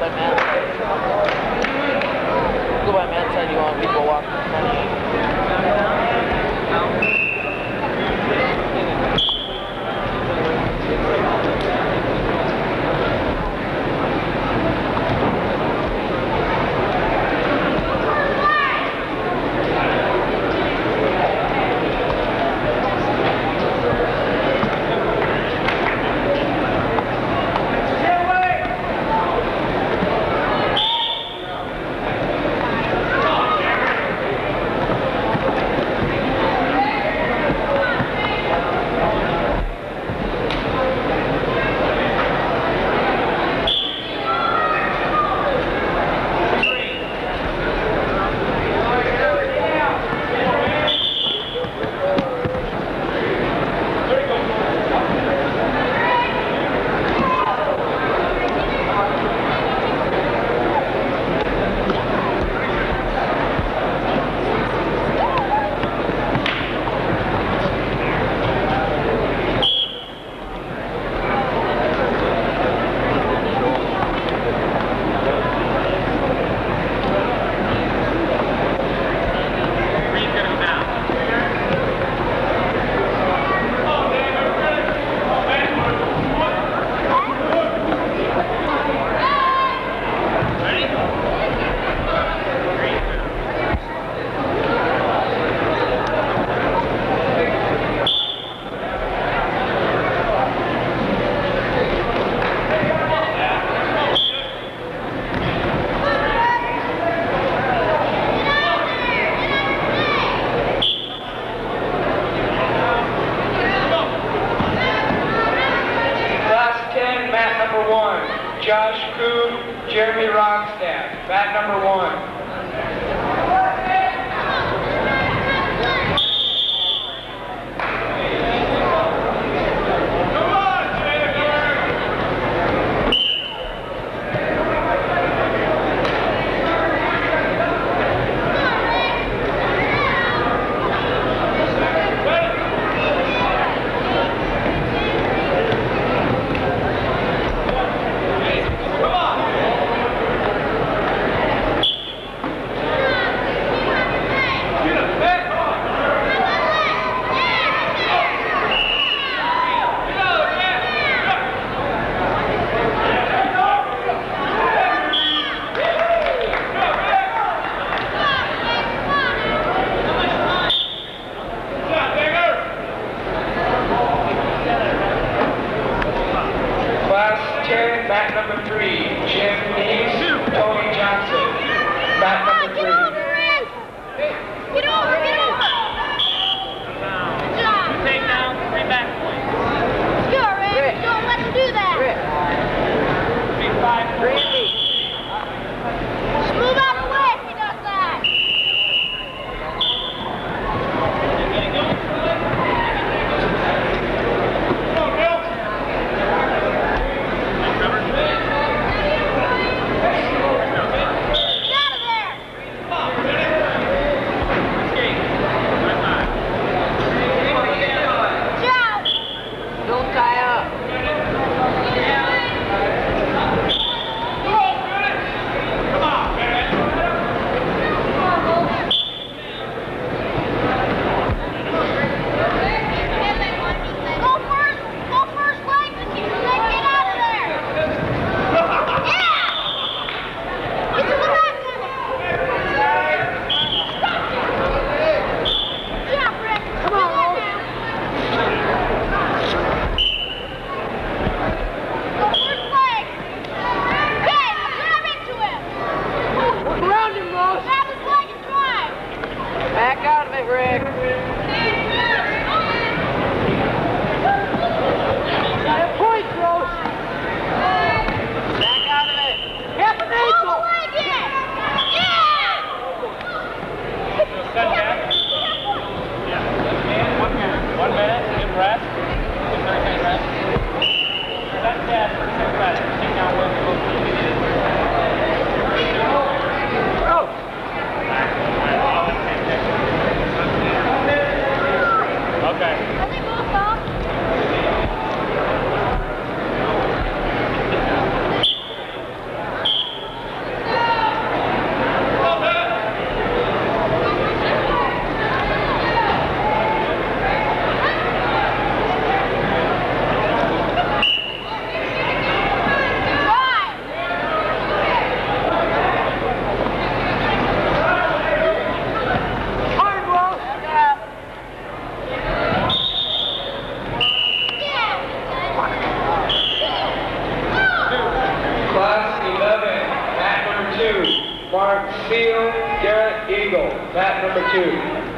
up Mat number one. Class 10, mat number three. Eagle, bat number two.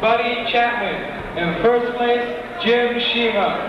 Buddy Chapman. In first place, Jim Shima.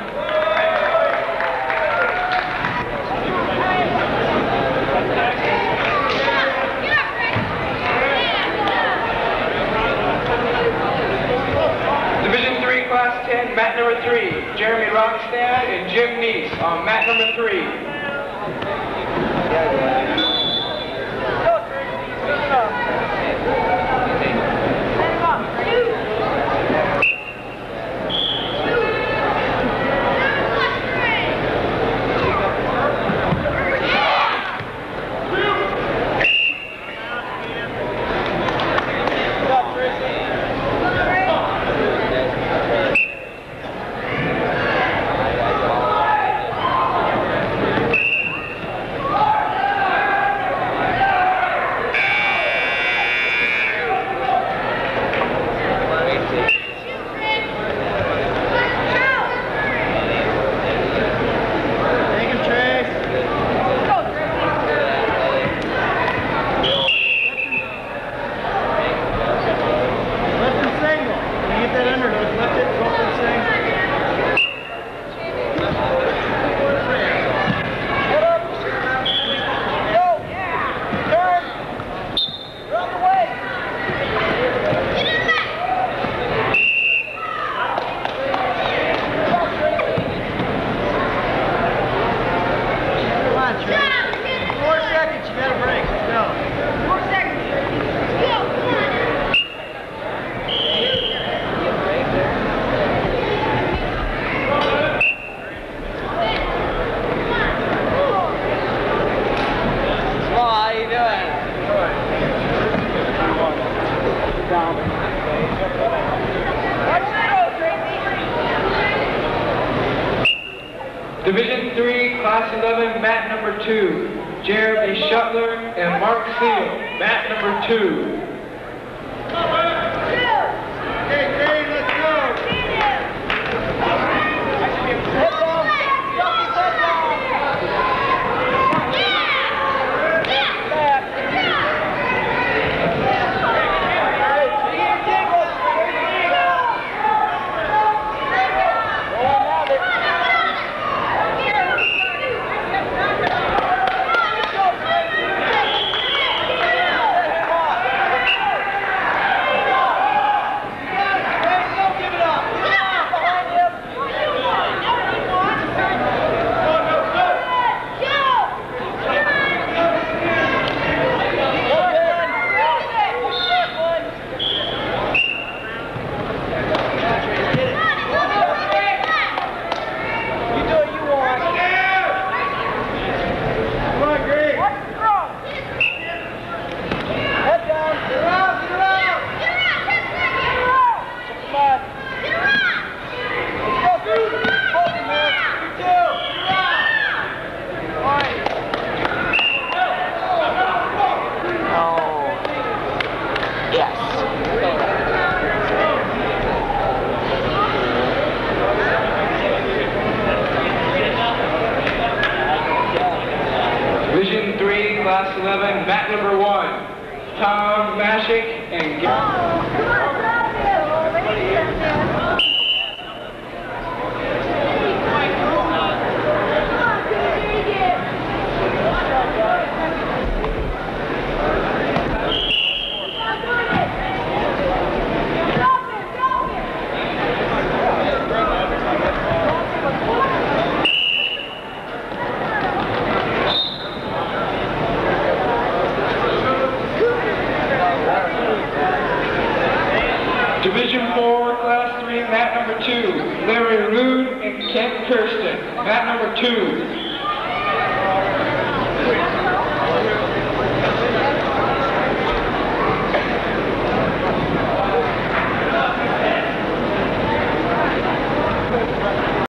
Division 3, Class 11, mat number 2, Jeremy Shuttler and Mark Seal, mat number 2. Kent Kirsten. Mat number 2,